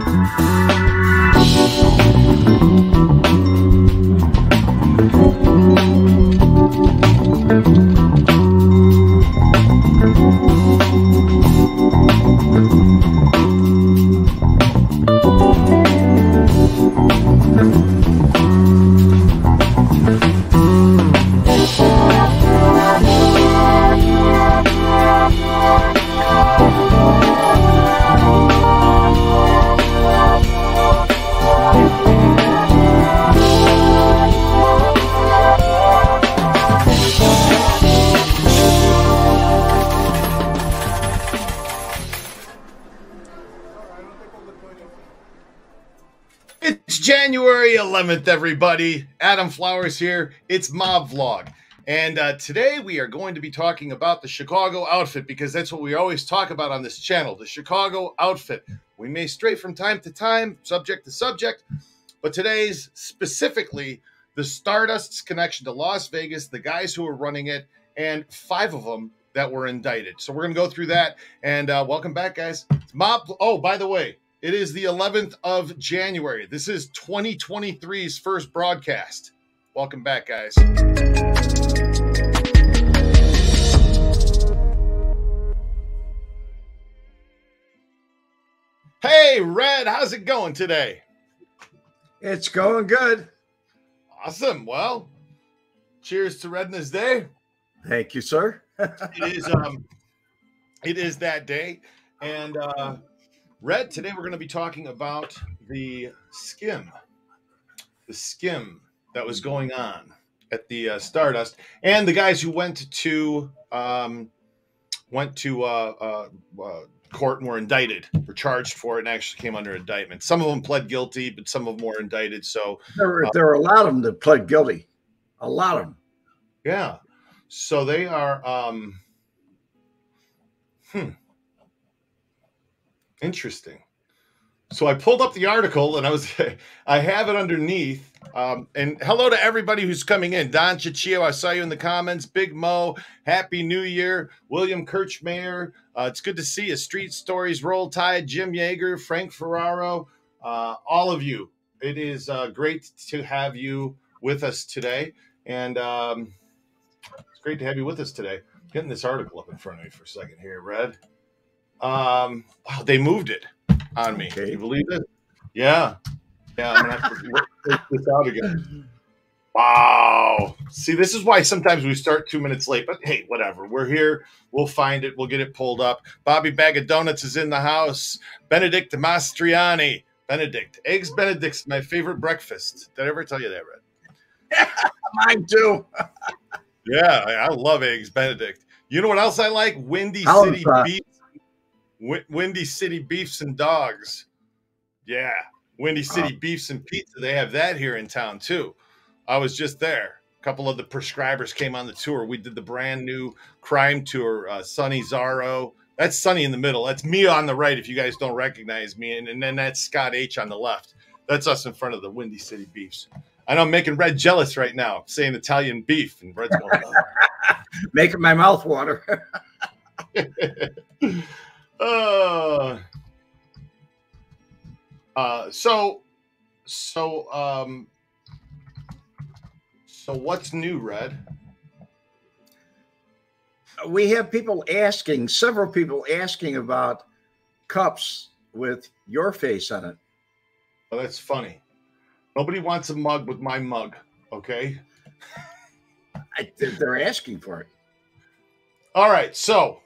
thank you 11th, everybody. Adam Flowers here. It's Mob Vlog. And uh, today we are going to be talking about the Chicago outfit because that's what we always talk about on this channel the Chicago outfit. We may stray from time to time, subject to subject, but today's specifically the Stardust's connection to Las Vegas, the guys who are running it, and five of them that were indicted. So we're going to go through that. And uh, welcome back, guys. It's Mob. Oh, by the way, it is the 11th of January. This is 2023's first broadcast. Welcome back, guys. Hey, Red, how's it going today? It's going good. Awesome. Well, cheers to Redness Day. Thank you, sir. It is um it is that day. And uh Red, today we're going to be talking about the skim. The skim that was going on at the uh, Stardust and the guys who went to um went to uh, uh, uh court and were indicted, were charged for it, and actually came under indictment. Some of them pled guilty, but some of them were indicted. So There were, there were a lot of them that pled guilty. A lot of them. yeah, so they are. um Hmm. Interesting. So I pulled up the article and I was I have it underneath. Um, and hello to everybody who's coming in. Don Chichio, I saw you in the comments. Big Mo, Happy New Year. William Kirchmayer, uh, it's good to see you. Street Stories, Roll Tide, Jim Yeager, Frank Ferraro, uh, all of you. It is uh, great to have you with us today. And um, it's great to have you with us today. Getting this article up in front of me for a second here, Red. Um, wow, they moved it on me. Can you believe it? Yeah. Yeah, I'm gonna have to work this out again. Wow. See, this is why sometimes we start two minutes late, but hey, whatever. We're here. We'll find it. We'll get it pulled up. Bobby Bag of Donuts is in the house. Benedict Mastriani. Benedict. Eggs Benedict's my favorite breakfast. Did I ever tell you that, Red? Mine too. Yeah, I, love eggs Benedict. You know what else I like? Windy City beef. Wi- Windy City beefs and dogs. Yeah, Windy City beefs and pizza. They have that here in town too. I was just there. A couple of the prescribers came on the tour. We did the brand new crime tour. Uh, Sonny Zarro. That's Sonny in the middle. That's me on the right. If you guys don't recognize me, and, and then that's Scott H on the left. That's us in front of the Windy City beefs. I know I'm making Red jealous right now, saying Italian beef, and Red's going. Making my mouth water. uh, uh, so, so, um, so what's new, Red? we have people asking, several people asking about cups with your face on it. Oh, that's funny. Nobody wants a mug with my mug. Okay. I, they're asking for it. All right. So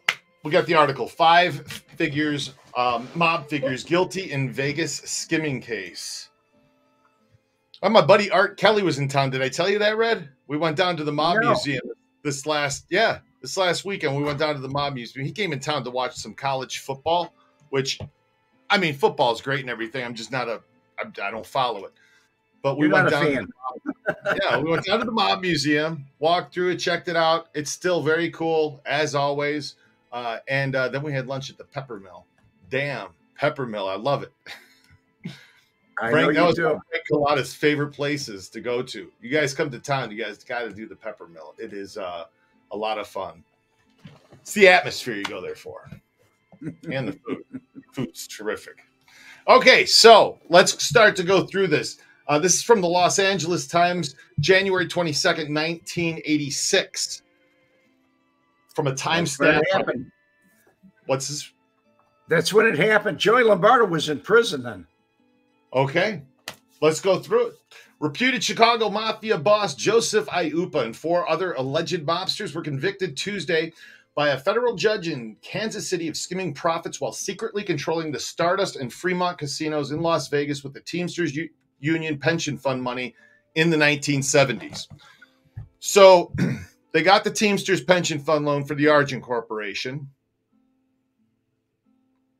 we got the article. Five figures, um, mob figures guilty in Vegas skimming case. Oh, my buddy Art Kelly was in town. Did I tell you that, Red? We went down to the mob No. museum this last, yeah, this last weekend. We went down to the mob museum. He came in town to watch some college football, which, I mean, football is great and everything. I'm just not a, I, I don't follow it. But we You're went not down. fan. yeah, we went down to the mob museum, walked through it, checked it out. It's still very cool as always. Uh, and uh, then we had lunch at the Pepper Mill. Damn, Pepper Mill, I love it. I Frank, that was one do. of Frank Cullotta's favorite places to go to. You guys come to town, you guys got to do the Pepper Mill. It is uh, a lot of fun. It's the atmosphere you go there for, and the food. Food's terrific. Okay, so let's start to go through this. Uh, this is from the Los Angeles Times, January 22nd, 1986. From a time timestamp. What's this? That's when it happened. Joey Lombardo was in prison then. Okay, let's go through it. Reputed Chicago Mafia boss Joseph Aiuppa and four other alleged mobsters were convicted Tuesday by a federal judge in Kansas City of skimming profits while secretly controlling the Stardust and Fremont casinos in Las Vegas with the Teamsters U- Union pension fund money in the 1970s. So they got the Teamsters pension fund loan for the Argent Corporation,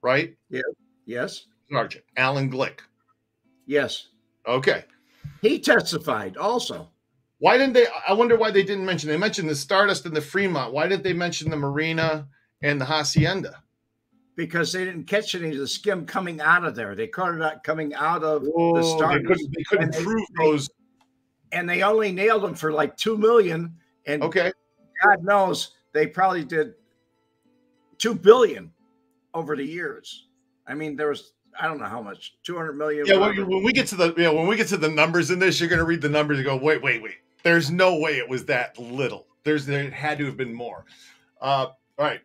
right? Yeah. Yes. Argent. Alan Glick. Yes. Okay. He testified also. Why didn't they? I wonder why they didn't mention. They mentioned the Stardust and the Fremont. Why didn't they mention the Marina and the Hacienda? Because they didn't catch any of the skim coming out of there. They caught it out coming out of Whoa, the they Stardust, couldn't, they couldn't prove they- those. and they only nailed them for like two million. And Okay, God knows they probably did two billion over the years. I mean, there was I don't know how much, two hundred million. yeah. When, when we get to the yeah, when we get to the numbers in this, you're going to read the numbers and go, wait, wait, wait. There's no way it was that little. There's there had to have been more. Uh, all right,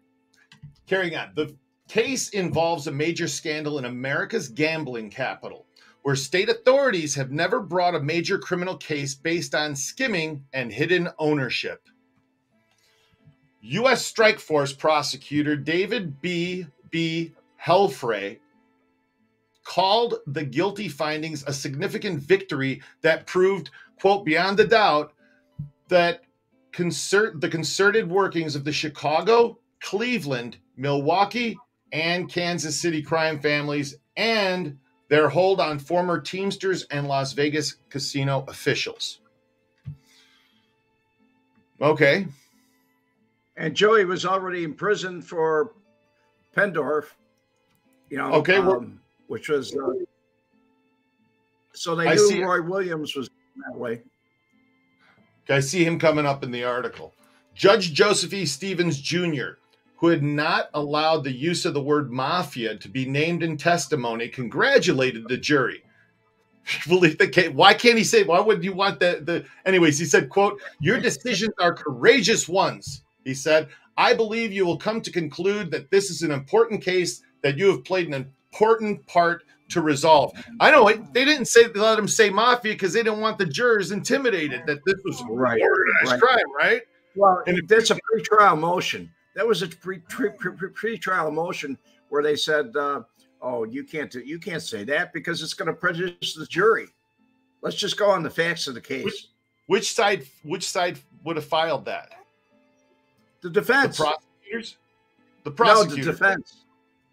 carrying on. The case involves a major scandal in America's gambling capital, where state authorities have never brought a major criminal case based on skimming and hidden ownership. U.S. Strike Force prosecutor David B. B. Helfrey called the guilty findings a significant victory that proved, quote, beyond a doubt that concert the concerted workings of the Chicago, Cleveland, Milwaukee, and Kansas City crime families and their hold on former Teamsters and Las Vegas casino officials. Okay. and Joey was already in prison for Pendorf. You know, Okay, um, which was uh, so they I knew see it. Roy Williams was that way. I see him coming up in the article. Judge Joseph E. Stevens Jr., who had not allowed the use of the word mafia to be named in testimony, congratulated the jury. Believe the case. Why can't he say? Why would you want the the? Anyways, he said, "quote Your decisions are courageous ones." He said, "I believe you will come to conclude that this is an important case that you have played an important part to resolve." I know it, they didn't say they let him say mafia because they didn't want the jurors intimidated that this was Right, organized right. crime, right? Well, And if- that's a pre-trial motion. That was a pre, pre, pre, pre- pre-trial motion where they said, uh, "Oh, you can't do, you can't say that because it's going to prejudice the jury." Let's just go on the facts of the case. Which side? Which side would have filed that? The defense. The prosecutors. The no, the defense.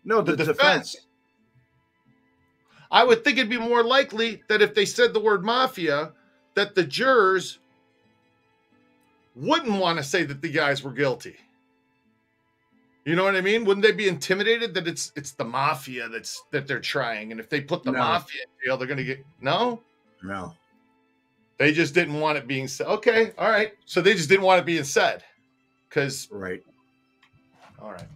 No, the, The defense. defense. I would think it'd be more likely that if they said the word mafia, that the jurors wouldn't want to say that the guys were guilty. You know what I mean? Wouldn't they be intimidated that it's it's the mafia that's that they're trying, and if they put the No. mafia in jail, they're going to get no. No. They just didn't want it being said. Okay, all right. So they just didn't want it being said, because Right. all right.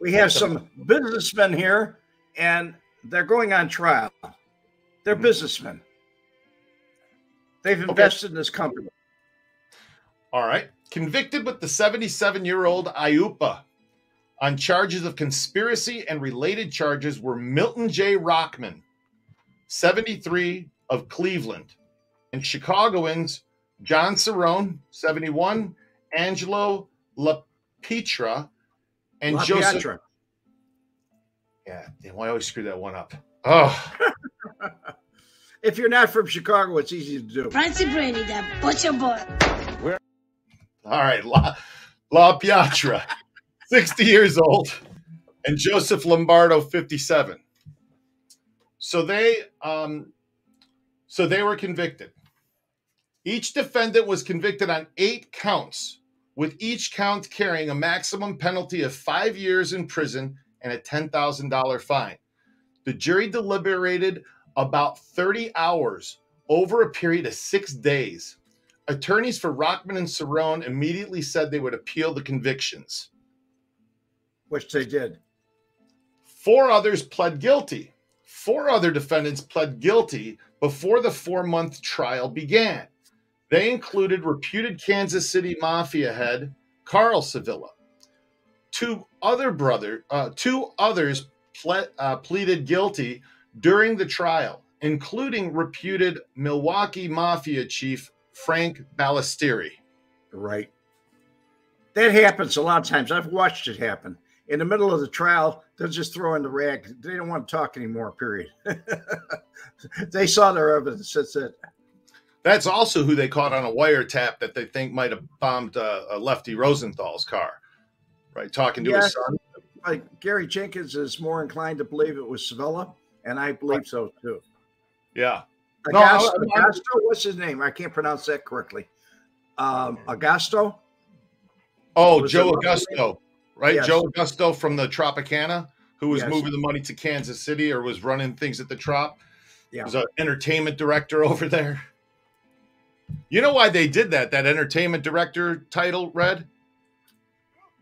We have some businessmen here, and they're going on trial. They're Mhm. businessmen. They've invested in this company. All right. Convicted with the 77 year old Aiuppa on charges of conspiracy and related charges were Milton J. Rockman, 73 of Cleveland, and Chicagoans John Cerrone, 71, Angelo LaPietra, and La Joseph. Piatra. Yeah, damn, I always screw that one up. Oh, If you're not from Chicago, it's easy to do. Francie Brady, that butcher boy. Where? all right. La, La Piatra, 60 years old, and Joseph Lombardo, 57. So they um so they were convicted. Each defendant was convicted on eight counts, with each count carrying a maximum penalty of five years in prison and a $10,000 fine. The jury deliberated about 30 hours over a period of six days. Attorneys for Rockman and Cerrone immediately said they would appeal the convictions. Which they did. Four others pled guilty. Four other defendants pled guilty before the four month trial began. They included reputed Kansas City mafia head Carl Civella. Two other brother, uh, two others ple- uh, pleaded guilty during the trial, including reputed Milwaukee mafia chief Frank Balistrieri. Right. That happens a lot of times. I've watched it happen. In the middle of the trial, they'll just throw in the rag. They don't want to talk anymore, period. they saw their evidence. That's it. That's also who they caught on a wiretap that they think might have bombed uh, a Lefty Rosenthal's car, right? Talking to his son. Like Gary Jenkins is more inclined to believe it was Civella, and I believe right. so too. Yeah. Agosto, no, I, I, Agosto, what's his name? I can't pronounce that correctly. Um, Agosto. Oh, Joe Agosto, right? Yes. Joe Agosto from the Tropicana, who was yes. moving the money to Kansas City or was running things at the Trop. Yeah. Was an entertainment director over there. You know why they did that? That entertainment director title, Red?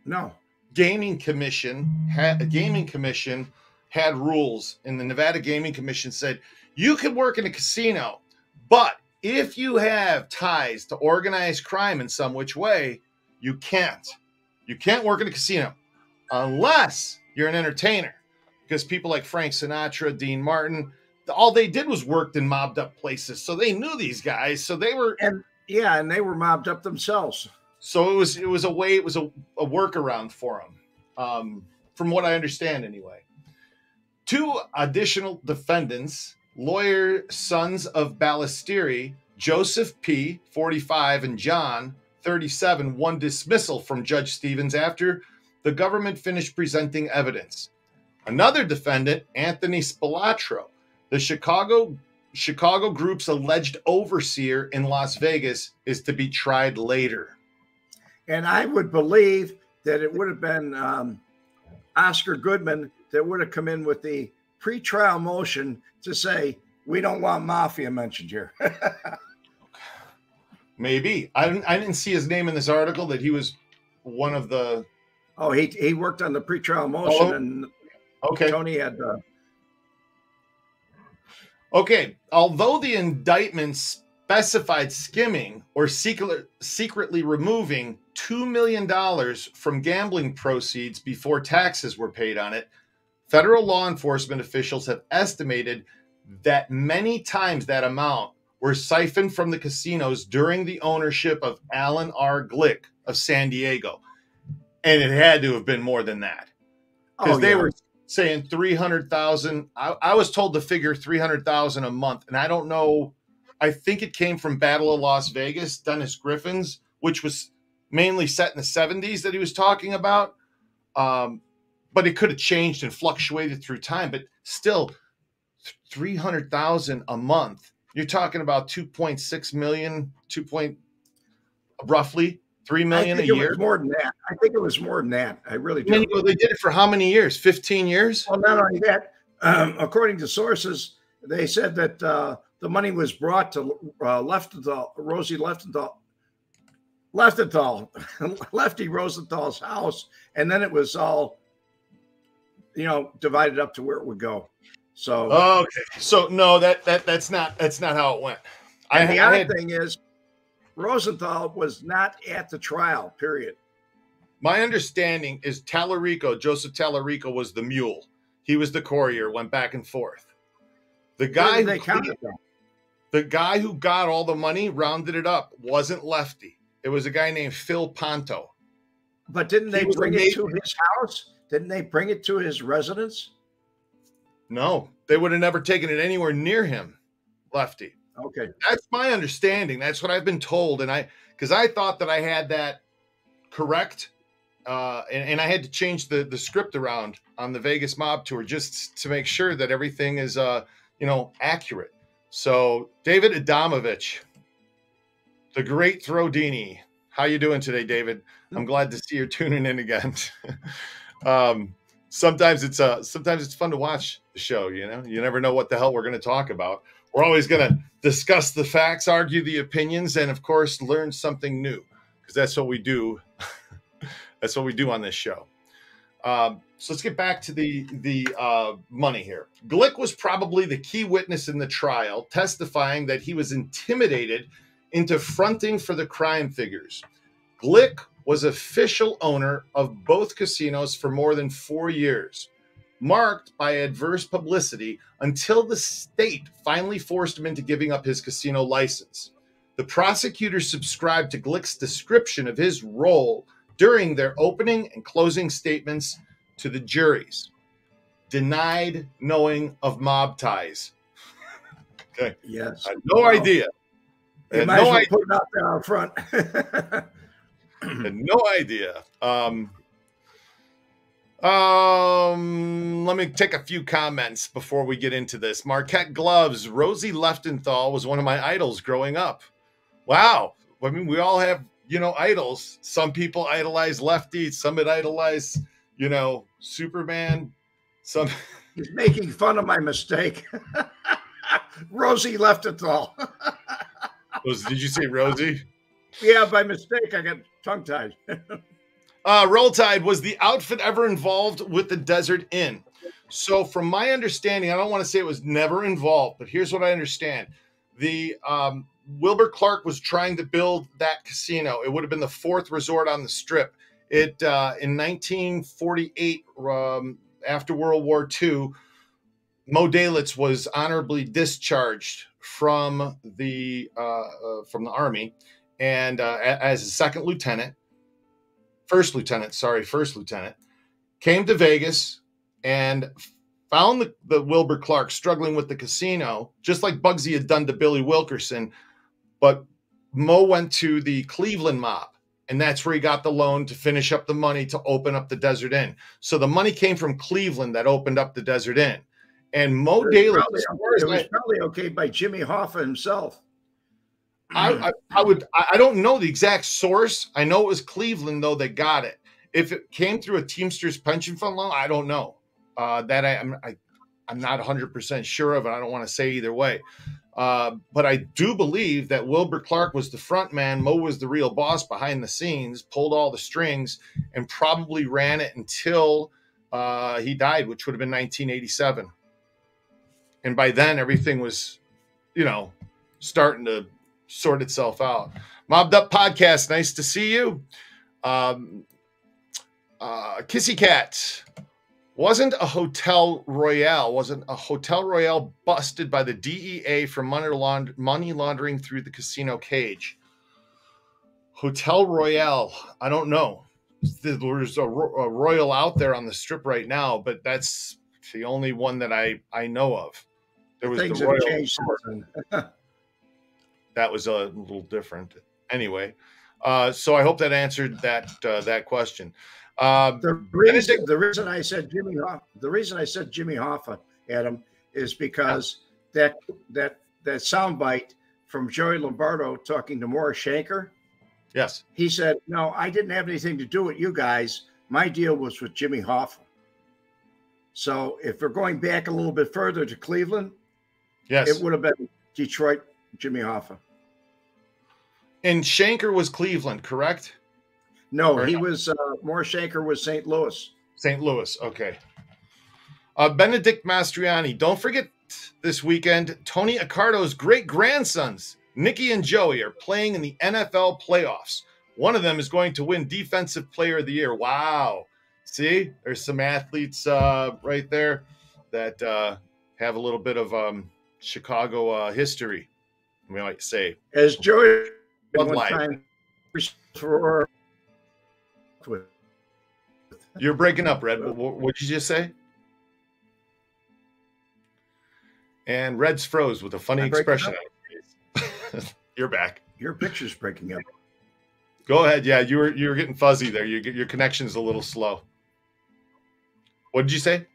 No. Gaming Commission had a gaming commission had rules, and the Nevada Gaming Commission said you can work in a casino, but if you have ties to organized crime in some which way, you can't. You can't work in a casino unless you're an entertainer. Because people like Frank Sinatra, Dean Martin, all they did was worked in mobbed up places. So they knew these guys. So they were and yeah, and they were mobbed up themselves. So it was it was a way, it was a, a workaround for them. Um, from what I understand anyway. Two additional defendants, lawyer sons of Balistrieri, Joseph P., 45, and John, 37, won dismissal from Judge Stevens after the government finished presenting evidence. Another defendant, Anthony Spilotro, the Chicago Chicago group's alleged overseer in Las Vegas, is to be tried later. And I would believe that it would have been um, Oscar Goodman that would have come in with the pre-trial motion to say we don't want mafia mentioned here. Maybe I didn't. I didn't see his name in this article that he was one of the. Oh, he he worked on the pre-trial motion, oh, and okay, Tony had. Uh, okay, although the indictment specified skimming or secret, secretly removing two million dollars from gambling proceeds before taxes were paid on it, federal law enforcement officials have estimated that many times that amount were siphoned from the casinos during the ownership of Alan R. Glick of San Diego. And it had to have been more than that. Because oh, they yeah. were saying 300,000. I, I was told the figure 300,000 a month. And I don't know. I think it came from Battle of Las Vegas, Dennis Griffin's, which was mainly set in the 70s that he was talking about. Um, but it could have changed and fluctuated through time. But still, 300,000 a month you're talking about 2.6 million, 2 point roughly 3 million a year. more than that. I think it was more than that. I really do. Well, they did it for how many years? 15 years? Well, not only that, um, according to sources, they said that uh, the money was brought to uh, Leftenthal, Rosie Leftenthal, Leftenthal, Lefty Rosenthal's house, and then it was all, you know, divided up to where it would go. So oh, okay, so no, that that that's not that's not how it went. And I, the other had, thing is, Rosenthal was not at the trial. Period. My understanding is Tallarico, Joseph Tallarico, was the mule. He was the courier, went back and forth. The guy who cleaned, the guy who got all the money, rounded it up, wasn't Lefty. It was a guy named Phil Ponto. But didn't they bring it to his house? Didn't they bring it to his residence? No, they would have never taken it anywhere near him, Lefty. Okay. That's my understanding. That's what I've been told. And I, because I thought that I had that correct. Uh, and, and I had to change the, the script around on the Vegas mob tour just to make sure that everything is, uh, you know, accurate. So David Adamovich, the great Throwdini. How you doing today, David? I'm glad to see you're tuning in again. um, sometimes it's uh sometimes it's fun to watch the show you know you never know what the hell we're going to talk about we're always going to discuss the facts argue the opinions and of course learn something new because that's what we do that's what we do on this show Um, so let's get back to the the uh, money here. Glick was probably the key witness in the trial, testifying that he was intimidated into fronting for the crime figures. Glick was official owner of both casinos for more than four years, marked by adverse publicity until the state finally forced him into giving up his casino license. The prosecutor subscribed to Glick's description of his role during their opening and closing statements to the juries. Denied knowing of mob ties. okay. Yes. I had no idea. Had might no well idea. put it out there out front. no idea. Um, um, let me take a few comments before we get into this. Marquette Gloves, Rosie Leftenthal was one of my idols growing up. Wow. I mean, we all have, you know, idols. Some people idolize Lefty, some would idolize, you know, Superman. Some He's making fun of my mistake. Rosie left it all. was did you say Rosie? Yeah, by mistake, I got tongue tied. Uh, Roll Tide was the outfit ever involved with the Desert Inn. So, from my understanding, I don't want to say it was never involved, but here's what I understand: the um, Wilbur Clark was trying to build that casino. It would have been the fourth resort on the Strip. It uh, in 1948, um, after World War II, Mo Dalitz was honorably discharged from the uh, uh, from the army, and uh, as a second lieutenant first lieutenant, sorry, first lieutenant, came to Vegas and found the, the Wilbur Clark struggling with the casino, just like Bugsy had done to Billy Wilkerson. But Mo went to the Cleveland mob, and that's where he got the loan to finish up the money to open up the Desert Inn. So the money came from Cleveland that opened up the Desert Inn. And Mo Daly, probably- as far as it was probably okay by Jimmy Hoffa himself. I, I, I would I I don't know the exact source. I know it was Cleveland though that got it. If it came through a Teamsters pension fund loan, I don't know. Uh, that I, I'm I, I'm not 100 percent sure of, and I don't want to say either way. Uh, but I do believe that Wilbur Clark was the front man. Mo was the real boss behind the scenes, pulled all the strings, and probably ran it until uh, he died, which would have been 1987. And by then, everything was, you know, starting to sort itself out. Mobbed Up Podcast, nice to see you. Um, uh, Kissy Cat wasn't a hotel royale, wasn't a hotel royale busted by the DEA for money, laund- money laundering through the casino cage. Hotel Royale, I don't know. There's a, a royal out there on the strip right now, but that's the only one that I I know of. There was Things the Royal changed since then. that was a little different. Anyway, uh, so I hope that answered that uh, that question. Um, The reason, the reason I said Jimmy Hoffa, the reason I said Jimmy Hoffa, Adam, is because that that that soundbite from Joey Lombardo talking to Morris Shenker, yes, he said, "No, I didn't have anything to do with you guys. My deal was with Jimmy Hoffa." So if we're going back a little bit further to Cleveland, yes. it would have been Detroit Jimmy Hoffa. and Shenker was Cleveland, correct? No, Or he no? was uh, Morris Shenker was St. Louis. St. Louis. Okay. Uh, Benedict Mastriani. Don't forget this weekend, Tony Accardo's great grandsons, Nicky and Joey, are playing in the NFL playoffs. One of them is going to win Defensive Player of the Year. Wow. See, there's some athletes uh, right there that uh, have a little bit of um, Chicago uh, history, we might say. As Joey one time for You're breaking up, Red. What, did you just say? And Red's froze with a funny I'm expression on his face. You're back. your picture's breaking up. Go ahead. Yeah, you were you were getting fuzzy there. You your connection's a little slow. What did you say?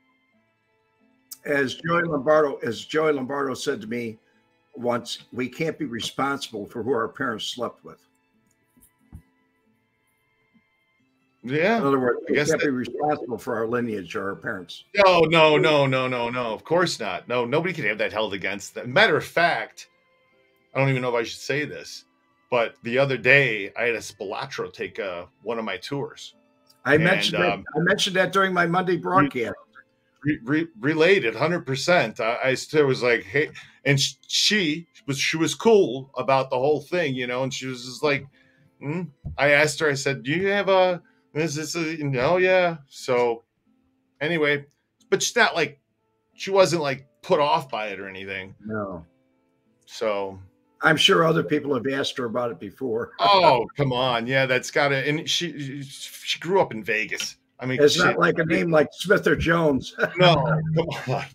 As Joey Lombardo, as Joey Lombardo said to me once, we can't be responsible for who our parents slept with. Yeah. In other words, I we guess can't that- be responsible for our lineage or our parents. No, no, no, no, no, no. Of course not. No, nobody can have that held against them. Matter of fact, I don't even know if I should say this, but the other day I had a Spilotro take uh, one of my tours. I mentioned that. Um, I mentioned that during my Monday broadcast. Re, re, related, hundred percent. I, I still was like, hey, and she was she was cool about the whole thing, you know, and she was just like, mm. I asked her, I said, do you have a this is a, no, yeah. So anyway, but she's not like she wasn't like put off by it or anything. No. So I'm sure other people have asked her about it before. oh, come on. Yeah, that's got to and she she grew up in Vegas. I mean, it's not like a name like Smith or Jones. no, come on.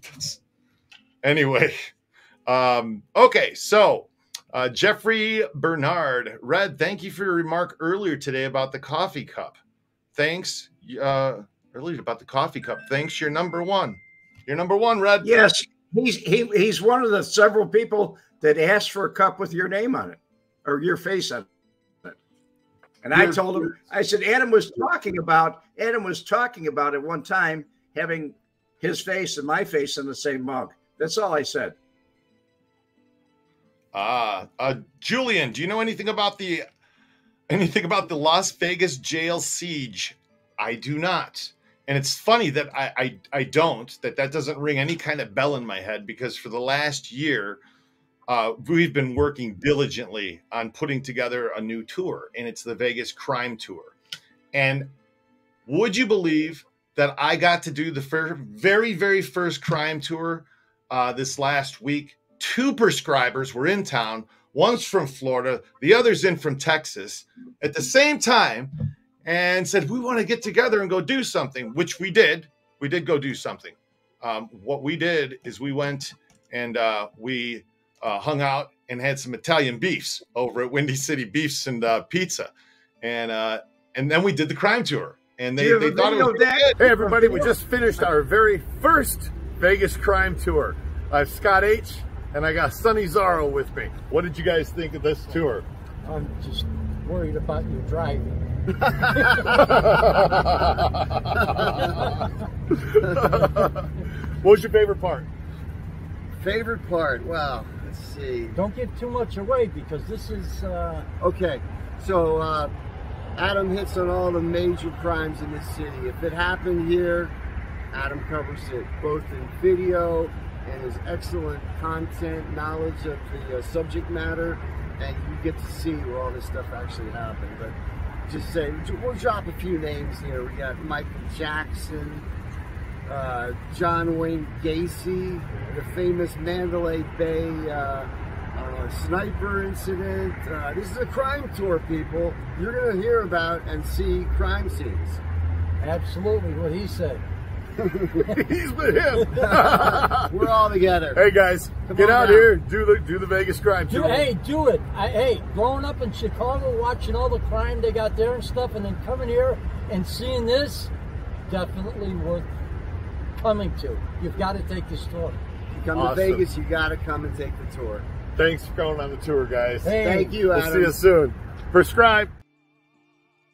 anyway, um, okay, so uh, Jeffrey Bernard, Red, thank you for your remark earlier today about the coffee cup. Thanks, uh, earlier about the coffee cup. Thanks, you're number one. You're number one, Red. Yes, he's he, he's one of the several people that asked for a cup with your name on it or your face on it. And I told him, I said, Adam was talking about Adam was talking about at one time having his face and my face in the same mug. That's all I said. Ah, uh, Julian, do you know anything about the anything about the Las Vegas jail siege? I do not. And it's funny that I, I I don't that that doesn't ring any kind of bell in my head because for the last year, uh, we've been working diligently on putting together a new tour, and it's the Vegas Crime Tour. And would you believe that I got to do the very very first crime tour uh, this last week? two prescribers were in town. One's from Florida, the other's in from Texas at the same time, and said, We want to get together and go do something, which we did. We did go do something. Um, what we did is we went and uh, we uh, hung out and had some Italian beefs over at Windy City Beefs and uh, Pizza. And uh, and then we did the crime tour. And they, they thought it was that? Hey, everybody, we just finished our very first Vegas crime tour. I'm Scott H and I got Sonny Zaro with me. What did you guys think of this tour? I'm just worried about you driving. what was your favorite part? Favorite part? Well, let's see. Don't give too much away because this is. Uh... Okay, so uh, Adam hits on all the major crimes in the city. If it happened here, Adam covers it both in video and his excellent content, knowledge of the uh, subject matter, and you get to see where all this stuff actually happened. But just say, we'll drop a few names here. We got Michael Jackson, uh, John Wayne Gacy, the famous Mandalay Bay uh, uh, sniper incident. Uh, this is a crime tour, people. You're going to hear about and see crime scenes. Absolutely, what he said. He's with him. We're all together. Hey guys, Come get out down. here. Do the do the Vegas crime. Do, hey, do it. I, hey, growing up in Chicago, watching all the crime they got there and stuff, and then coming here and seeing this, definitely worth coming to. You've got to take this tour. You come awesome. to Vegas, you got to come and take the tour. Thanks for going on the tour, guys. Hey, Thank you, Adam. We'll see you soon. Prescribe.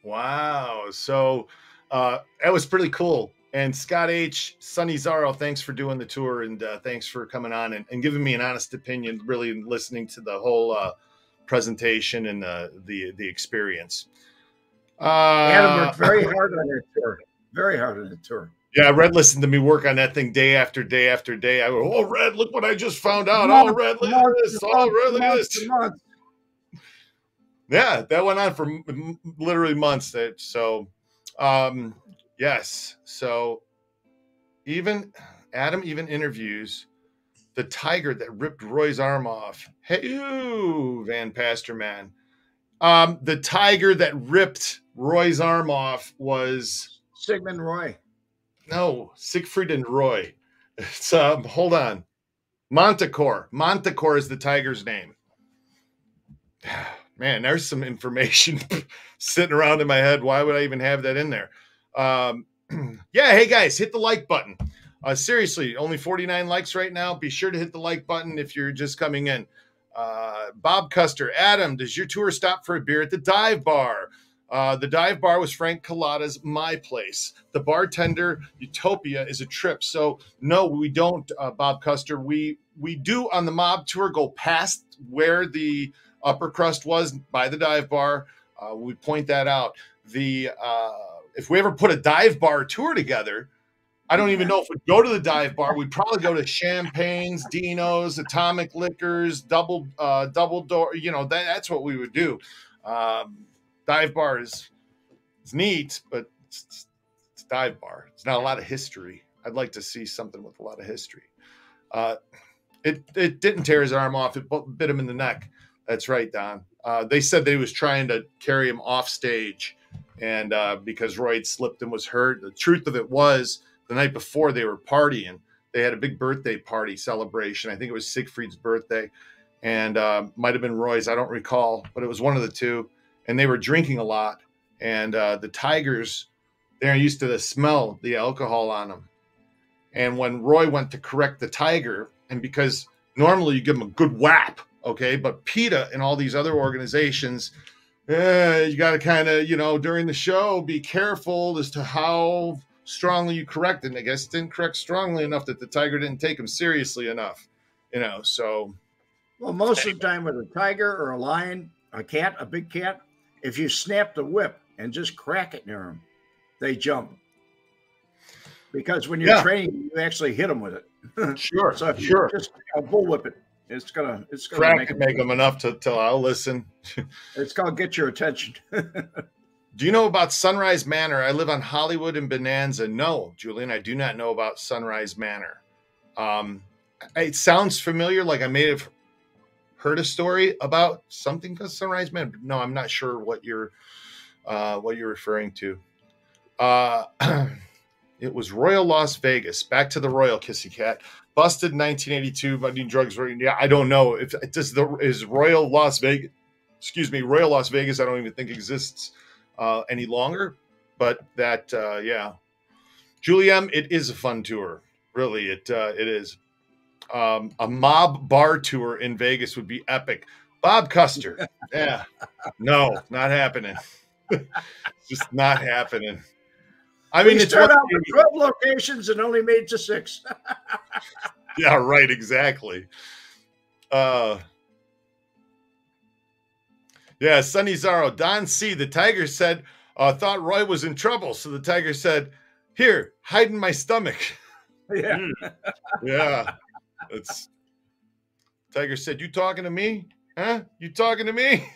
Wow. So uh, that was pretty cool. And Scott H, Sonny Zaro, thanks for doing the tour and uh, thanks for coming on and, and, giving me an honest opinion, really listening to the whole uh, presentation and uh, the the experience. Adam worked very hard on that tour. Very hard on the tour. Yeah, Red listened to me work on that thing day after day after day. I go, oh, Red, look what I just found out. Oh, Red, look at this. Oh, Red, look at this. Yeah, that went on for literally months. So, um, Yes. So even Adam even interviews the tiger that ripped Roy's arm off. Hey, ooh, Van Pastor man. Um, the tiger that ripped Roy's arm off was Sigmund Roy. No, Siegfried and Roy. It's um, hold on. Montecore. Montecore is the tiger's name. Man, there's some information sitting around in my head. Why would I even have that in there? Um, yeah, hey guys, hit the like button. Uh, seriously, only 49 likes right now. Be sure to hit the like button if you're just coming in. Uh, Bob Custer, Adam, does your tour stop for a beer at the dive bar? Uh, the dive bar was Frank Cullotta's My Place. The bartender Utopia is a trip. So no, we don't, uh, Bob Custer. We we do on the mob tour go past where the upper crust was by the dive bar. Uh, we point that out. The uh, if we ever put a dive bar tour together, I don't even know if we'd go to the dive bar. We'd probably go to Champagne's, Dino's, Atomic Liquors, Double uh, Double Door. You know, that, that's what we would do. Um, dive bar is it's neat, but it's, it's dive bar. It's not a lot of history. I'd like to see something with a lot of history. Uh, it it didn't tear his arm off. It bit him in the neck. That's right, Don. Uh, they said they was trying to carry him off stage, and uh, because Roy had slipped and was hurt. The truth of it was the night before they were partying. They had a big birthday party celebration. I think it was Siegfried's birthday, and uh, might have been Roy's. I don't recall, but it was one of the two. And they were drinking a lot. And uh, the Tigers, they're used to the smell, the alcohol on them. And when Roy went to correct the Tiger, and because normally you give him a good whap, okay, but PETA and all these other organizations, eh, you got to kind of, you know, during the show, be careful as to how strongly you correct. And I guess didn't correct strongly enough that the tiger didn't take him seriously enough. You know, so well, most of the time with a tiger or a lion, a cat, a big cat, if you snap the whip and just crack it near them, they jump. Because when you're yeah. training, you actually hit them with it. Sure, so if sure. just a bullwhip it, it's gonna it's gonna crack make, make them enough to till I'll listen. it's gonna get your attention. Do you know about Sunrise Manor? I live on Hollywood and Bonanza. No, Julian, I do not know about Sunrise Manor. Um, it sounds familiar, like I may have heard a story about something called Sunrise Manor. No, I'm not sure what you're uh, what you're referring to. Uh, it was Royal Las Vegas. Back to the Royal Kissy Cat. Busted 1982 by doing drugs. Yeah, I don't know if does the is Royal Las Vegas. Excuse me, Royal Las Vegas. I don't even think exists uh, any longer. But that, uh, yeah, Julian, it is a fun tour. Really, it uh, it is. Um, a mob bar tour in Vegas would be epic. Bob Custer, yeah, no, not happening. just not happening. I mean, we it's out with twelve locations and only made to six. yeah, right. Exactly. Uh, yeah, Sunny Zaro. Don C. The Tiger said, uh, thought Roy was in trouble. So the Tiger said, Here, hide in my stomach. Yeah. Yeah. It's Tiger said, You talking to me? Huh? You talking to me?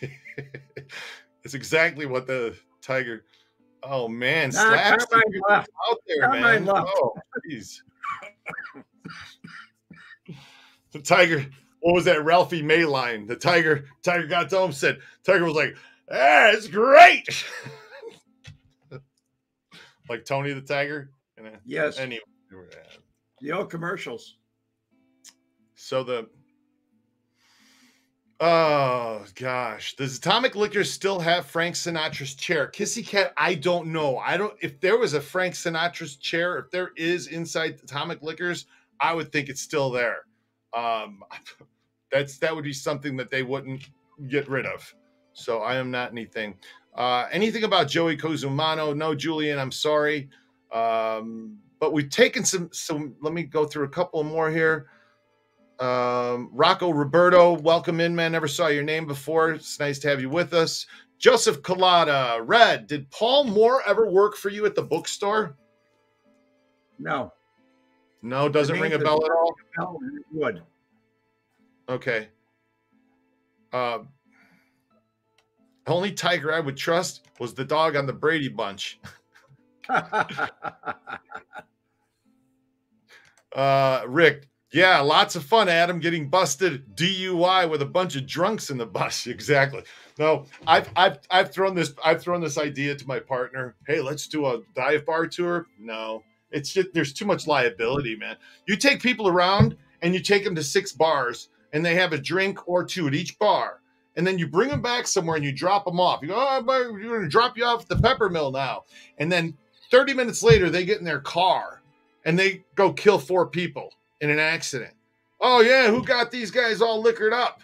it's exactly what the Tiger. Oh man, nah, slaps out there, man. Oh, jeez. the Tiger what was that Ralphie May line? The Tiger Tiger got to him said Tiger was like, "Ah, it's great." like Tony the Tiger. yes. Anyway, the old commercials. So the Oh gosh, does Atomic Liquors still have Frank Sinatra's chair? Kissy Cat, I don't know. I don't. If there was a Frank Sinatra's chair, if there is inside Atomic Liquors, I would think it's still there. Um, that's that would be something that they wouldn't get rid of. So I am not anything. Uh, anything about Joey Cozumano? No, Julian. I'm sorry. Um, but we've taken some. Some. Let me go through a couple more here. Um, Rocco Roberto, welcome in, man. Never saw your name before. It's nice to have you with us. Joseph Collada, Red. Did Paul Moore ever work for you at the bookstore? No. No, doesn't ring a bell at all. would. Okay. Uh, only tiger I would trust was the dog on the Brady Bunch. uh, Rick, yeah, lots of fun, Adam, getting busted DUI with a bunch of drunks in the bus. Exactly. No, I've I've I've thrown this I've thrown this idea to my partner. Hey, let's do a dive bar tour. No, it's just there's too much liability, man. You take people around and you take them to six bars and they have a drink or two at each bar. And then you bring them back somewhere and you drop them off. You go, oh, we're going to drop you off at the pepper mill now. And then 30 minutes later, they get in their car and they go kill four people in an accident. Oh, yeah, who got these guys all liquored up?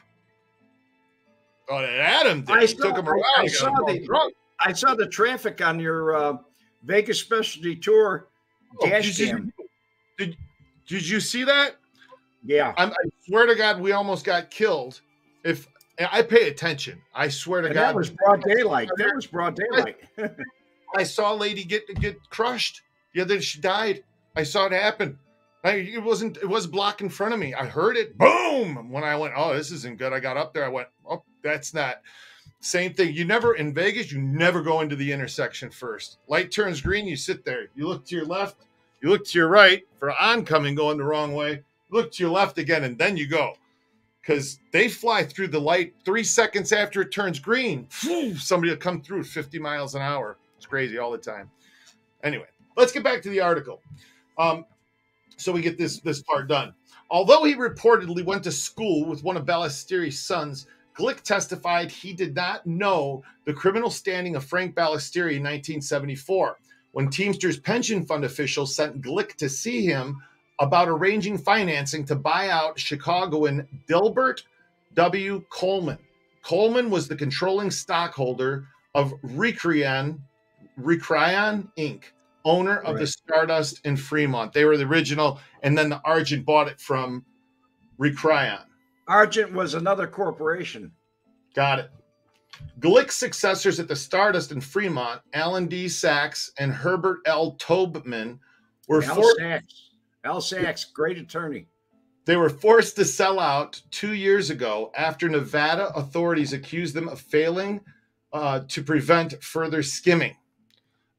Oh, Adam did. I saw, took them around. I, I saw the, I saw the traffic on your uh, Vegas specialty tour oh, dash did cam. You, did, did you see that? Yeah. I'm, i swear to God, we almost got killed. If I pay attention, I swear to and God. That was broad daylight. That was broad daylight. I saw a lady get get crushed. Yeah, then she died. I saw it happen. I, it wasn't it was block in front of me. I heard it. Boom! When I went, oh, this isn't good. I got up there. I went, oh, that's not. Same thing. You never in Vegas. You never go into the intersection first. Light turns green. You sit there. You look to your left. You look to your right for oncoming going the wrong way. Look to your left again, and then you go because they fly through the light three seconds after it turns green. Somebody will come through 50 miles an hour. It's crazy all the time. Anyway, let's get back to the article. Um, so we get this this part done. Although he reportedly went to school with one of Balistrieri's sons, Glick testified he did not know the criminal standing of Frank Balistrieri in 1974 when Teamsters pension fund officials sent Glick to see him about arranging financing to buy out Chicagoan Delbert W. Coleman. Coleman was the controlling stockholder of Recrion, Recrion Inc., owner of right. the Stardust in Fremont. They were the original, and then the Argent bought it from Recrion. Argent was another corporation. Got it. Glick's successors at the Stardust in Fremont, Alan D. Sachs and Herbert L. Tobman, were Al for- Sachs Al Sachs, great attorney. They were forced to sell out two years ago after Nevada authorities accused them of failing uh, to prevent further skimming.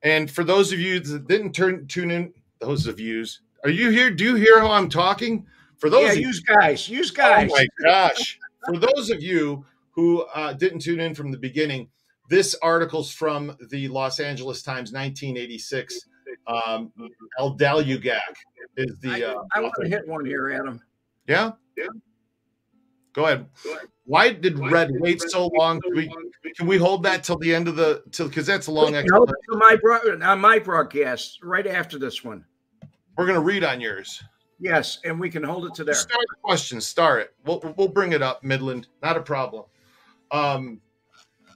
And for those of you that didn't turn tune in, those of yous, are you here? Do you hear how I'm talking? For those, yeah, use guys, use guys. Oh my gosh! for those of you who uh, didn't tune in from the beginning, this article's from the Los Angeles Times, 1986. Um, El Dalugak is the. I, uh, I want to hit one here, Adam. Yeah. Yeah. Go ahead. Go ahead. Why did Red wait so long? Can we, can we hold that till the end of the till because that's a long. No, my bro- on my broadcast right after this one. We're gonna read on yours. Yes, and we can hold it to there. Start the question. Start it. We'll we'll bring it up. Midland, not a problem. Um,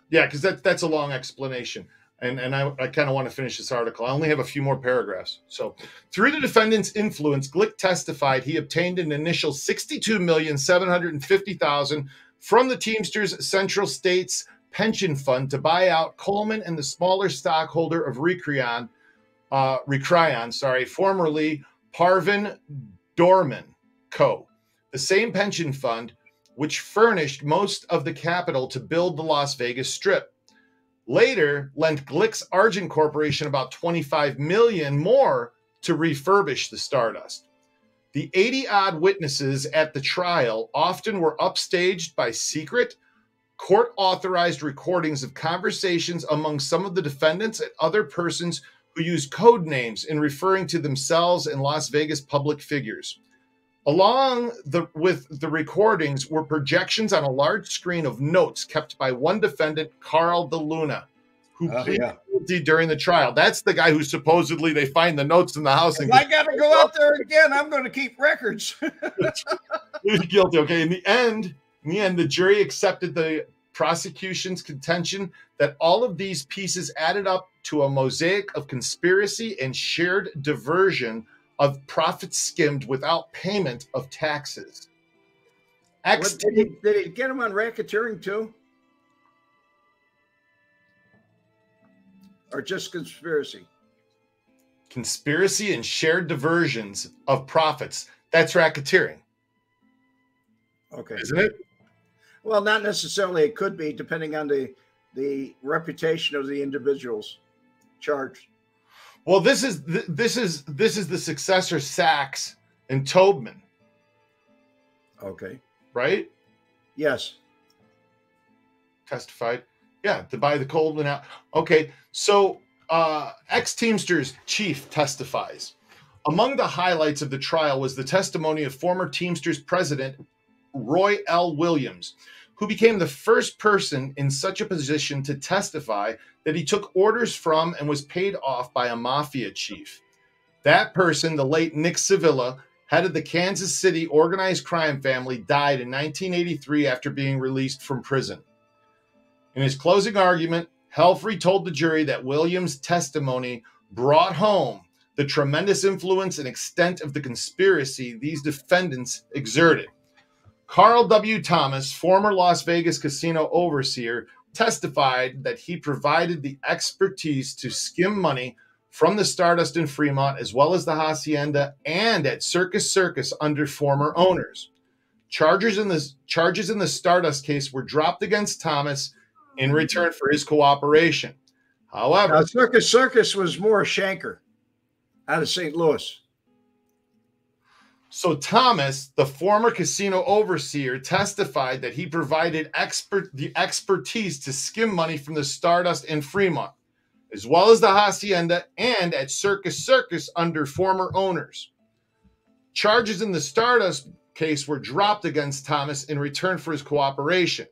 yeah, because that that's a long explanation and, and I, I kind of want to finish this article. I only have a few more paragraphs. So, through the defendant's influence, Glick testified he obtained an initial 62,750,000 from the Teamsters Central States Pension Fund to buy out Coleman and the smaller stockholder of Recrion, uh, Recrion, sorry, formerly Parvin Dohrmann Co. The same pension fund which furnished most of the capital to build the Las Vegas Strip. Later, lent Glick's Argent Corporation about 25 million more to refurbish the Stardust. The 80 odd witnesses at the trial often were upstaged by secret, court authorized recordings of conversations among some of the defendants and other persons who used code names in referring to themselves and Las Vegas public figures. Along the, with the recordings were projections on a large screen of notes kept by one defendant, Carl DeLuna, who uh, pleaded yeah. guilty during the trial. That's the guy who supposedly they find the notes in the house. And I got to go out there again. I'm going to keep records. He's guilty. Okay. In the end, in the end, the jury accepted the prosecution's contention that all of these pieces added up to a mosaic of conspiracy and shared diversion of profits skimmed without payment of taxes. X did, he, did he get him on racketeering too? Or just conspiracy? Conspiracy and shared diversions of profits. That's racketeering. Okay. Isn't it? Well, not necessarily. It could be, depending on the the reputation of the individuals charged. Well, this is this is this is the successor Sachs and Tobman. Okay. Right? Yes. Testified. Yeah, to buy the Coleman out. Okay, so uh, ex Teamsters chief testifies. Among the highlights of the trial was the testimony of former Teamsters president Roy L. Williams, who became the first person in such a position to testify that he took orders from and was paid off by a mafia chief. That person, the late Nick Civella, head of the Kansas City organized crime family, died in 1983 after being released from prison. In his closing argument, Helfrey told the jury that Williams' testimony brought home the tremendous influence and extent of the conspiracy these defendants exerted. Carl W. Thomas, former Las Vegas casino overseer, testified that he provided the expertise to skim money from the Stardust in Fremont, as well as the Hacienda and at Circus Circus under former owners. Charges in the charges in the Stardust case were dropped against Thomas in return for his cooperation. However, Now, Circus Circus was more Shenker out of St. Louis. So Thomas, the former casino overseer, testified that he provided expert the expertise to skim money from the Stardust in Fremont, as well as the Hacienda and at Circus Circus under former owners. Charges in the Stardust case were dropped against Thomas in return for his cooperation.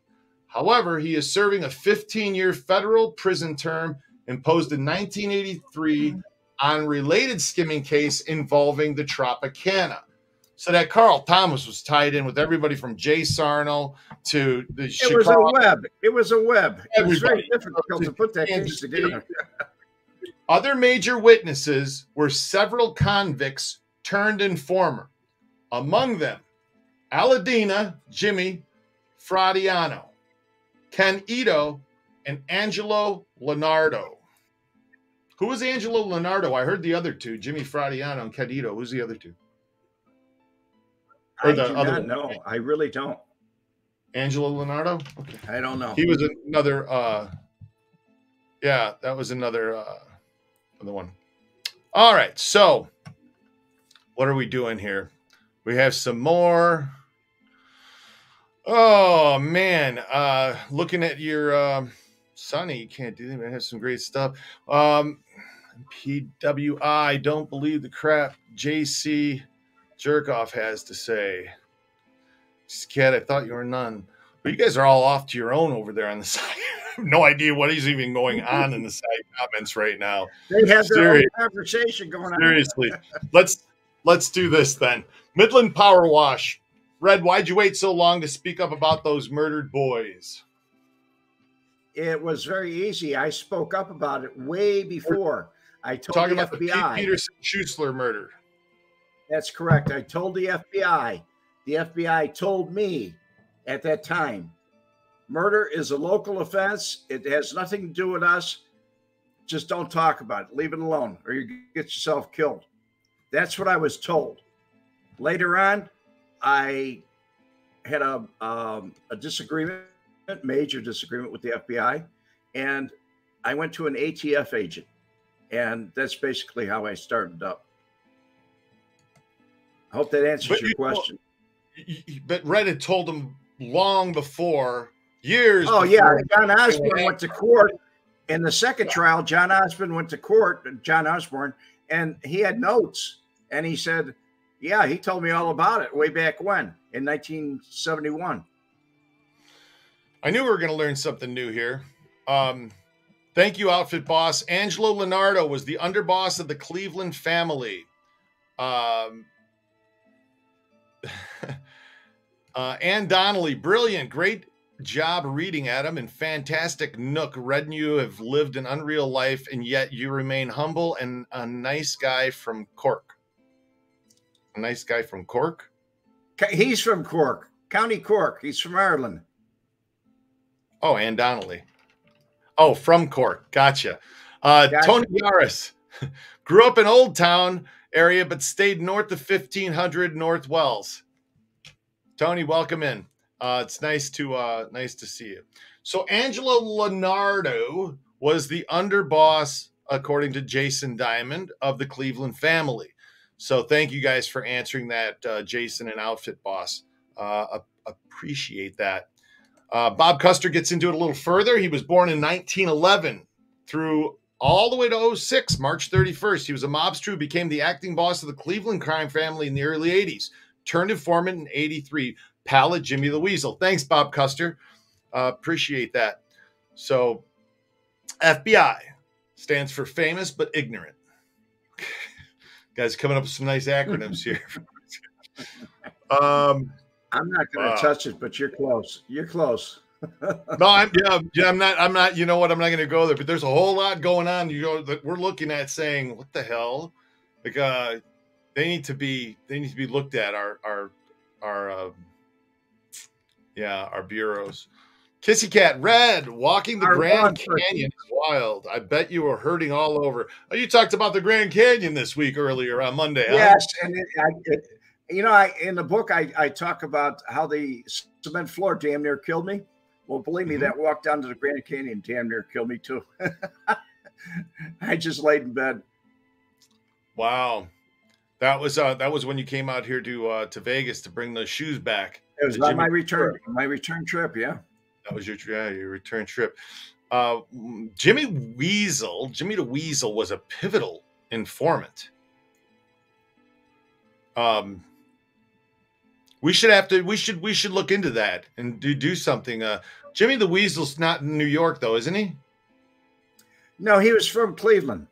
However, he is serving a 15-year federal prison term imposed in 1983 mm-hmm. on related skimming case involving the Tropicana. So that Carl Thomas was tied in with everybody from Jay Sarno to the It was a web. It was a web. It was very difficult to put that piece together. Other major witnesses were several convicts turned informer. Among them, Aladena, Jimmy Fratianno, Ken Eto, and Angelo Leonardo. Who was Angelo Leonardo? I heard the other two, Jimmy Fratianno and Ken Eto. Who's the other two? Or I the do other not one. know. I really don't. Angelo Leonardo? Okay. I don't know. He was another uh yeah, that was another uh another one. All right, so what are we doing here? We have some more. Oh man, uh looking at your um Sonny, you can't do that. I have some great stuff. Um PWI, don't believe the crap JC Jerkoff has to say. Cat, I thought you were none. But you guys are all off to your own over there on the side. I have no idea what is even going on in the side comments right now. They have their own conversation going on. Seriously, let's let's do this then. Midland Power Wash. Red, why'd you wait so long to speak up about those murdered boys? It was very easy. I spoke up about it way before. I told Talking about the Pete FBI. Peterson Schussler murder. That's correct. I told the FBI. The FBI told me at that time murder is a local offense. It has nothing to do with us. Just don't talk about it. Leave it alone or you get yourself killed. That's what I was told. Later on, I had a, um, a disagreement, major disagreement with the FBI, and I went to an ATF agent. And that's basically how I started up. I hope that answers But your you question. But Red had told him long before, years. Oh yeah, John Osborne went to court in the second trial. John Osborne went to court. John Osborne, and he had notes, and he said, "Yeah, he told me all about it way back when in 1971." I knew we were going to learn something new here. Um, thank you, outfit boss. Angelo Leonardo was the underboss of the Cleveland family. Um, uh, Ann Donnelly, brilliant, great job reading Adam, and fantastic Nook. Red and you have lived an unreal life, and yet you remain humble and a nice guy from Cork. A nice guy from Cork. He's from Cork, County Cork. He's from Ireland. Oh, Ann Donnelly. Oh, from Cork. Gotcha. Uh, Gotcha. Tony Yaris grew up in Old Town area, but stayed north of 1500 North Wells. Tony, welcome in. Uh, it's nice to uh, nice to see you. So Angelo Leonardo was the underboss, according to Jason Diamond, of the Cleveland family. So thank you guys for answering that, uh, Jason and Outfit Boss. Uh, appreciate that. Uh, Bob Custer gets into it a little further. He was born in 1911 through all the way to 06, March 31st. He was a mobster who became the acting boss of the Cleveland crime family in the early 80s. Turned informant in 83, pal at Jimmy the Weasel. Thanks, Bob Custer. Uh, appreciate that. So, FBI stands for famous but ignorant. Guys, coming up with some nice acronyms here. um, I'm not going to Wow. touch it, but you're close. You're close. no, I'm yeah, yeah, I'm not. I'm not. You know what? I'm not going to go there. But there's a whole lot going on. You know that we're looking at saying, what the hell? Like, uh, they need to be. They need to be looked at. Our our our. Uh, yeah, our bureaus. Kissy Cat Red walking the Our Grand. Canyon is wild. I bet you were hurting all over. Oh, you talked about the Grand Canyon this week earlier on Monday. huh? Yes, and it, I, it, you know, I in the book I, I talk about how the cement floor damn near killed me. Well, believe me, Mhm. that walk down to the Grand Canyon damn near killed me too. I just laid in bed. Wow. That was uh that was when you came out here to uh to Vegas to bring those shoes back. It was on my return, my return trip. Yeah. That was your yeah, your return trip. Uh Jimmy Weasel, Jimmy the Weasel was a pivotal informant. Um we should have to we should we should look into that and do do something. Uh Jimmy the Weasel's not in New York though, isn't he? No, he was from Cleveland.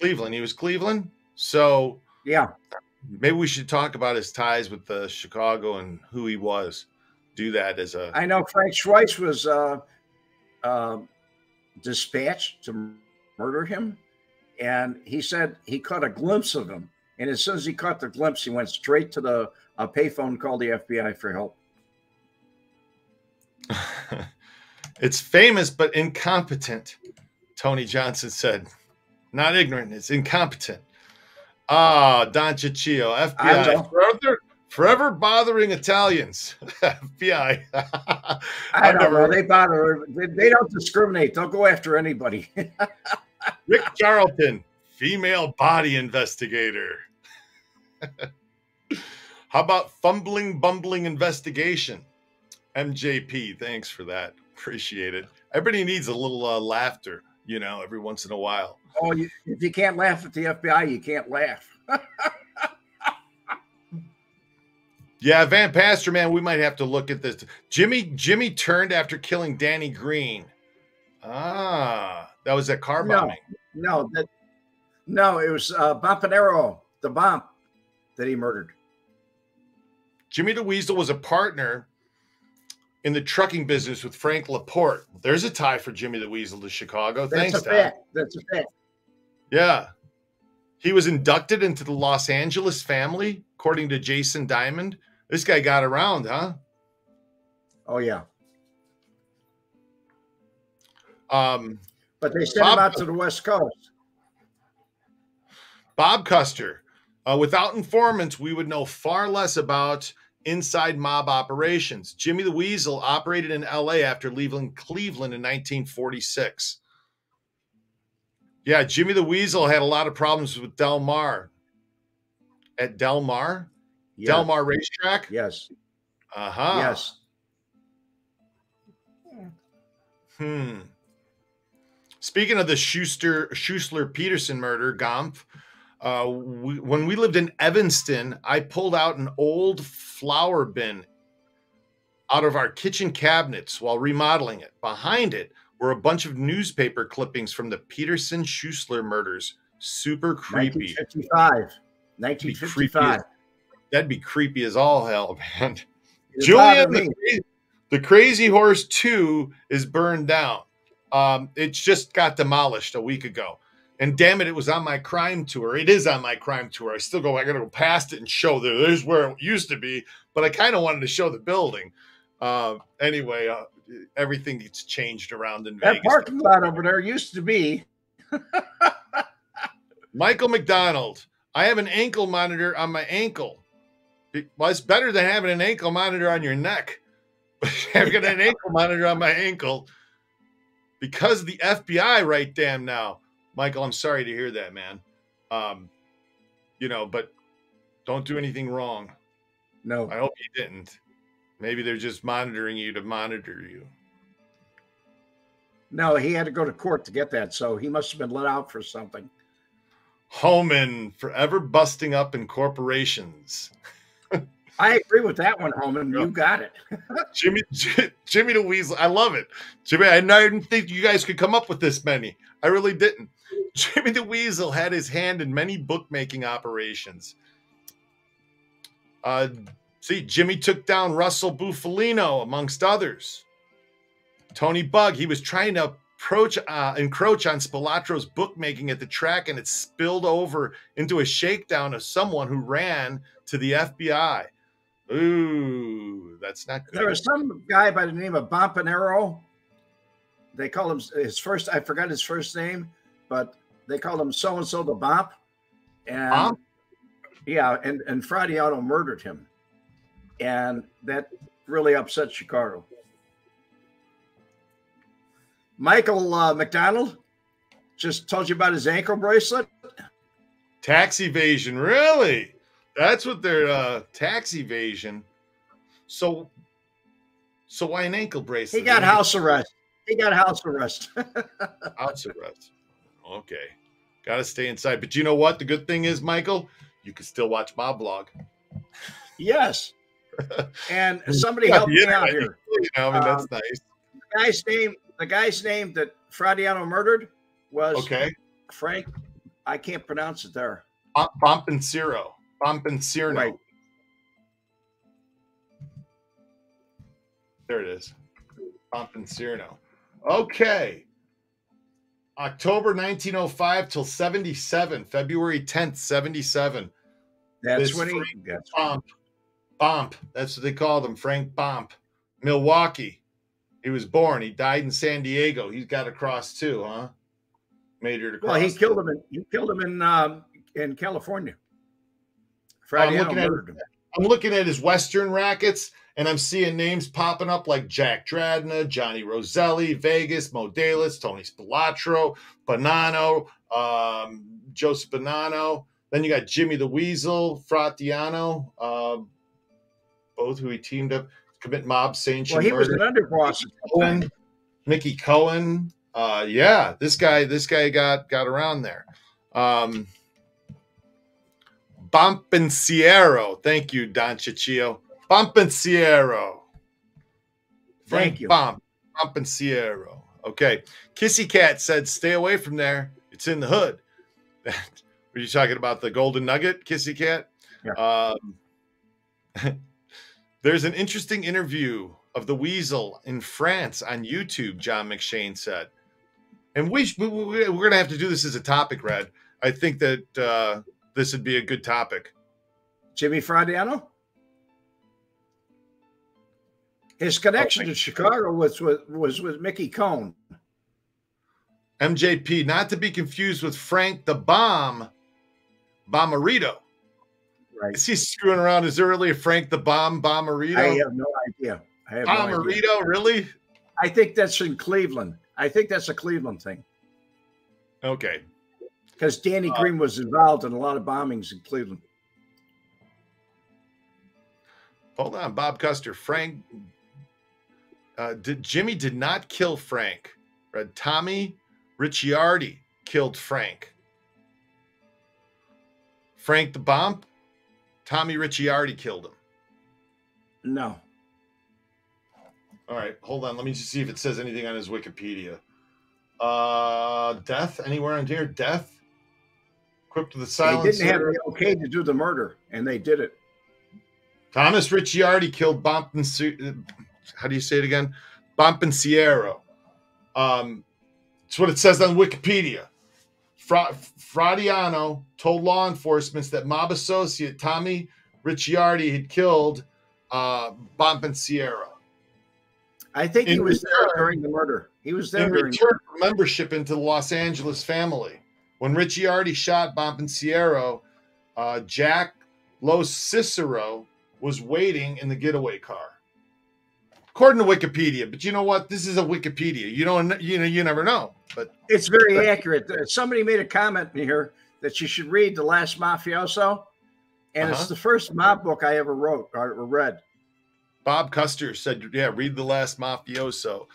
Cleveland. He was Cleveland. So Yeah. maybe we should talk about his ties with uh, Chicago and who he was. Do that as a I know Frank Schweihs was uh, uh, dispatched to murder him, and he said he caught a glimpse of him. And as soon as he caught the glimpse, he went straight to the a payphone, called the FBI for help. it's famous but incompetent, Tony Johnson said. Not ignorant, it's incompetent. Ah, Don Ciccio, FBI, forever, forever bothering Italians. FBI. I don't never- know. They bother. They, they don't discriminate. They'll go after anybody. Rick Charlton, female body investigator. How about fumbling, bumbling investigation? MJP, thanks for that. Appreciate it. Everybody needs a little uh, laughter, you know, every once in a while. Oh, you, if you can't laugh at the FBI, you can't laugh. Yeah, Van Pastor, man, we might have to look at this. Jimmy, Jimmy turned after killing Danny Greene. Ah, that was that car No. bombing. No, that no, it was uh, Bompensiero, the bomb that he murdered. Jimmy the Weasel was a partner in the trucking business with Frank Laporte. There's a tie for Jimmy the Weasel to Chicago. That's Thanks, a fact. That's a fact. Yeah. He was inducted into the Los Angeles family, according to Jason Diamond. This guy got around, huh? Oh yeah, Um, but they sent Bob- him out to the West Coast. Bob Custer. Uh, without informants, we would know far less about inside mob operations. Jimmy the Weasel operated in LA after leaving Cleveland in 1946. Yeah, Jimmy the Weasel had a lot of problems with Del Mar. At Del Mar? Yeah. Del Mar Racetrack? Yes. Uh huh. Yes. Hmm. Speaking of the Schuster Schussler Peterson murder, Gompf, uh, we, when we lived in Evanston, I pulled out an old flour bin out of our kitchen cabinets while remodeling it. Behind it were a bunch of newspaper clippings from the Peterson Schussler murders. Super creepy. 1955. Be creepy 1955. as- That'd be creepy as all hell, man. Julian, the, Cra- the Crazy Horse 2 is burned down. Um, it just got demolished a week ago. And damn it, it was on my crime tour. It is on my crime tour. I still go, I gotta go past it and show that there's where it used to be, but I kind of wanted to show the building. Uh, anyway, uh, everything gets changed around in That Vegas. parking lot over there used to be. Michael McDonald, I have an ankle monitor on my ankle. Well, it's better than having an ankle monitor on your neck. I've got an ankle monitor on my ankle because of the FBI right damn now. Michael, I'm sorry to hear that, man. Um, you know, but don't do anything wrong. No. I hope you didn't. Maybe they're just monitoring you to monitor you. No, he had to go to court to get that. So he must have been let out for something. Homan forever busting up in corporations. I agree with that one, Holman. You got it. Jimmy Jimmy the Weasel. I love it. Jimmy, I didn't think you guys could come up with this many. I really didn't. Jimmy the Weasel had his hand in many bookmaking operations. Uh, see, Jimmy took down Russell Bufalino, amongst others. Tony Bug, he was trying to approach, uh, encroach on Spilotro's bookmaking at the track, and it spilled over into a shakedown of someone who ran to the FBI. Ooh, that's not good. There was some guy by the name of Bompensiero they call him his first. I forgot his first name, but they called him so and so the Bop, and Bop? yeah, and and Fratianno murdered him, and that really upset Chicago. Michael uh, McDonald just told you about his ankle bracelet. Tax evasion, really? That's what they're uh tax evasion. So so why an ankle bracelet? He got house arrest. He got house arrest. house arrest. Okay. Gotta stay inside. But you know what? The good thing is, Michael, you can still watch my blog. yes. And somebody the me out here. You know, I mean, that's Um, nice. The guy's name, the guy's name that Fratianno murdered was Okay. Frank. I can't pronounce it there. Bompanciro. Bompancirno. Right. There it is. Bompancirno. Okay. October 1905 till 77, February 10th, 77. That's This when he. Frank That's, Bomp. That's what they called him, Frank Bomp. Milwaukee. He was born. He died in San Diego. He's got a cross too, huh? Made it across. well, he killed him. In, he killed him in um, in California. I'm looking at- I'm looking at his Western rackets and I'm seeing names popping up like Jack Dragna, Johnny Roselli, Vegas, Modalis, Tony Spilotro, Bonanno, um, Joseph Bonanno. Then you got Jimmy the Weasel, Fratianno, um, both who he teamed up commit mob sanctioned Well, he was an underboss. Cohen. Mickey Cohen. Uh, yeah, this guy, this guy got got around there. Um, Bompensiero. Thank you, Don Ciccio. Bompensiero. Frank Thank you. Bomp. Bompensiero. Okay. Kissy Cat said, stay away from there. It's in the hood. Were you talking about the golden nugget, Kissy Cat? Um, there's an interesting interview of the weasel in France on YouTube, John McShane said. And we, we, we- we're going to have to do this as a topic, Red. I think that uh, this would be a good topic. Jimmy Fratianno. His connection to Chicago was with was with Mickey Cohen. MJP, not to be confused with Frank the Bomb Bomarito. Right. Is he screwing around? Is there really a Frank the Bomb Bomarito? I have no idea. I have no idea. Really? I think that's in Cleveland. I think that's a Cleveland thing Okay. because Danny Uh, Green was involved in a lot of bombings in Cleveland. Hold on, Bob Custer. Frank, uh, did, Jimmy did not kill Frank. Read Tommy Ricciardi killed Frank. Frank the Bomb, Tommy Ricciardi killed him. No, All right, hold on. Let me just see if it says anything on his Wikipedia. Uh, death anywhere on here? Death. Equipped with a they didn't have the okay to do the murder, and they did it. Thomas Ricciardi killed Bompensi- How do you say it again? Bompensiero. Um, it's what it says on Wikipedia. Fra- Fratianno told law enforcement that mob associate Tommy Ricciardi had killed uh, Bompensiero. I think he In was there during the murder. He was there in during. return for membership into the Los Angeles family. When Ricciardi shot Bompensiero, uh, Jack LoCicero was waiting in the getaway car. According to Wikipedia, but you know what? This is a Wikipedia. You don't, you know, you never know. But It's very accurate. Uh, Somebody made a comment here that you should read The Last Mafioso, and Uh-huh. it's the first mob book I ever wrote or read. Bob Custer said, "Yeah, read the last mafioso."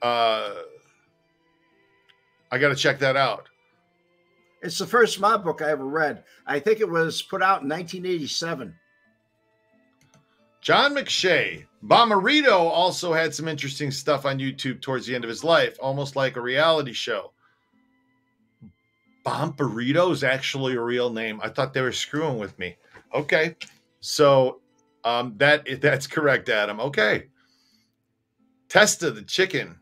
Uh, I got to check that out. It's the first mob book I ever read. I think it was put out in 1987. John McShay. Bomarito also had some interesting stuff on YouTube towards the end of his life, almost like a reality show. Bombarito is actually a real name. I thought they were screwing with me. Okay. So um, that that's correct, Adam. Okay. Testa the chicken.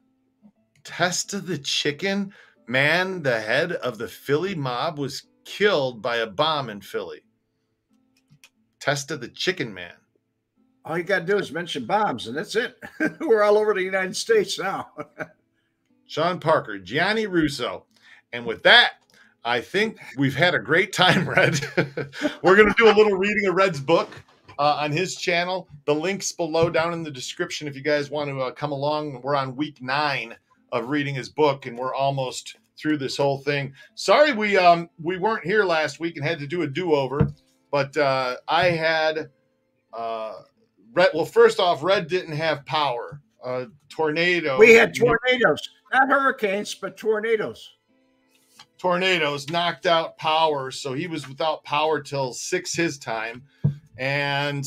Testa the chicken. Man, the head of the Philly mob was killed by a bomb in Philly. Testa the chicken man. All you got to do is mention bombs, and that's it. We're all over the United States now. Sean Parker, Gianni Russo. And with that, I think we've had a great time, Red. We're going to do a little reading of Red's book uh, on his channel. The link's below down in the description if you guys want to uh, come along. We're on week nine of reading his book, and we're almost through this whole thing. Sorry we um we weren't here last week and had to do a do-over, but uh, I had uh, Red. Well, first off, Red didn't have power. Uh, tornado. We had tornadoes, not hurricanes, but tornadoes. Tornadoes knocked out power, so he was without power till six his time, and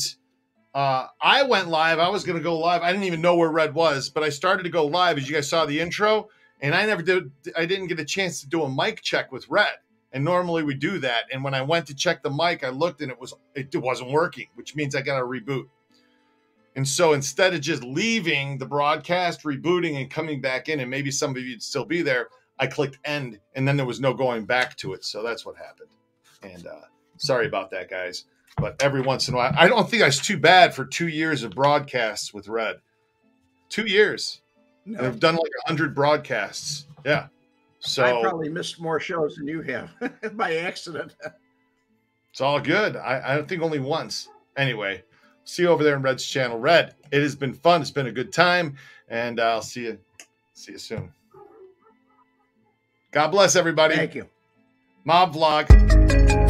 uh, I went live. I was going to go live. I didn't even know where Red was, but I started to go live as you guys saw the intro, and I never did. I didn't get a chance to do a mic check with Red, and normally we do that. And when I went to check the mic, I looked and it was it wasn't working, which means I got to reboot. And so instead of just leaving the broadcast, rebooting, and coming back in, and maybe some of you'd still be there, I clicked end, and then there was no going back to it. So that's what happened. And uh, sorry about that, guys. But every once in a while, I don't think I was too bad for two years of broadcasts with Red. Two years. No, I've done like a hundred broadcasts. Yeah. So I probably missed more shows than you have by accident. It's all good. I, I don't think only once. Anyway, see you over there in Red's channel. Red, it has been fun. It's been a good time, and I'll see you. See you soon. God bless everybody. Thank you. Mob vlog.